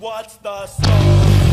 what's the song?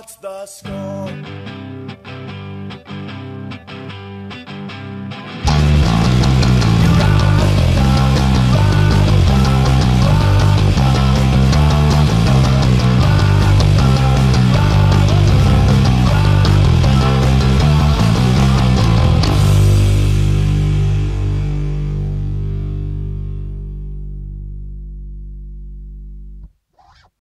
What's the score?